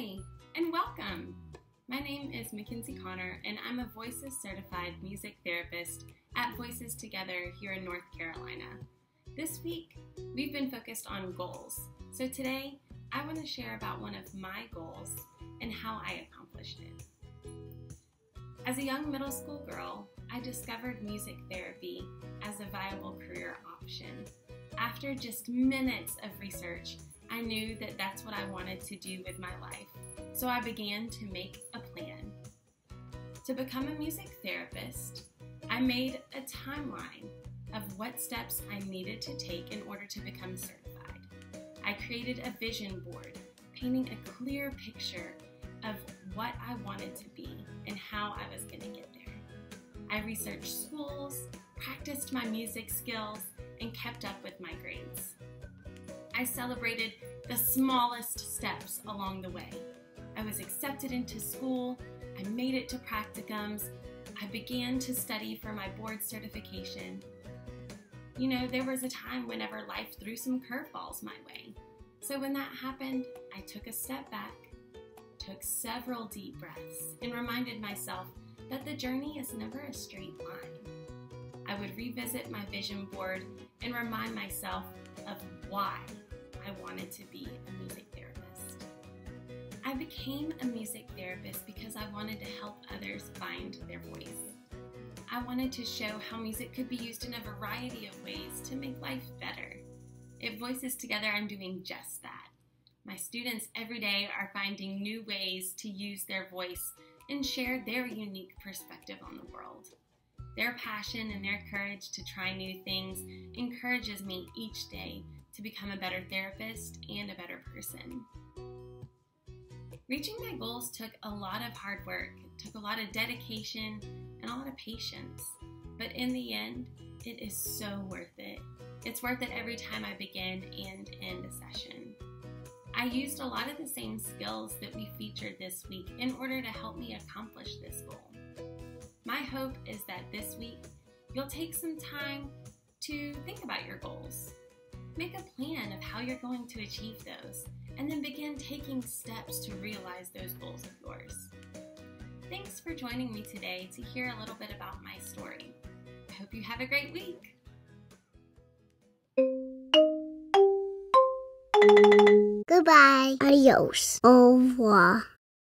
Hi, and welcome. My name is Mackenzie Conner, and I'm a Voices certified music therapist at Voices Together here in North Carolina. This week, we've been focused on goals. So today, I want to share about one of my goals and how I accomplished it. As a young middle school girl, I discovered music therapy as a viable career option. After just minutes of research, I knew that that's what I wanted to do with my life. So I began to make a plan. To become a music therapist, I made a timeline of what steps I needed to take in order to become certified. I created a vision board, painting a clear picture of what I wanted to be and how I was going to get there. I researched schools, practiced my music skills, and kept up with my grades. I celebrated the smallest steps along the way. I was accepted into school, I made it to practicums, I began to study for my board certification. You know, there was a time whenever life threw some curveballs my way. So when that happened, I took a step back, took several deep breaths, and reminded myself that the journey is never a straight line. I would revisit my vision board and remind myself of why to be a music therapist. I became a music therapist because I wanted to help others find their voice. I wanted to show how music could be used in a variety of ways to make life better. At Voices Together, I'm doing just that. My students every day are finding new ways to use their voice and share their unique perspective on the world. Their passion and their courage to try new things encourages me each day to become a better therapist and a better person. Reaching my goals took a lot of hard work, took a lot of dedication and a lot of patience. But in the end, it is so worth it. It's worth it every time I begin and end a session. I used a lot of the same skills that we featured this week in order to help me accomplish this goal. My hope is that this week you'll take some time to think about your goals. Make a plan of how you're going to achieve those, and then begin taking steps to realize those goals of yours. Thanks for joining me today to hear a little bit about my story. I hope you have a great week. Goodbye. Adios. Au revoir.